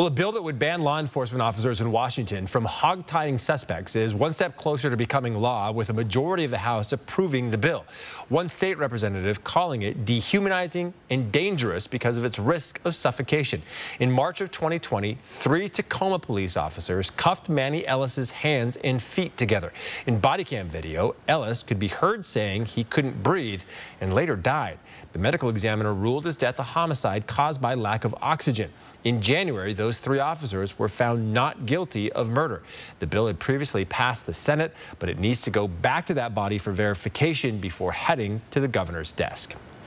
Well, a bill that would ban law enforcement officers in Washington from hog-tying suspects is one step closer to becoming law with a majority of the House approving the bill. One state representative calling it dehumanizing and dangerous because of its risk of suffocation. In March of 2020, three Tacoma police officers cuffed Manny Ellis's hands and feet together. In body cam video, Ellis could be heard saying he couldn't breathe and later died. The medical examiner ruled his death a homicide caused by lack of oxygen. In January, those three officers were found not guilty of murder. The bill had previously passed the Senate, but it needs to go back to that body for verification before heading to the governor's desk.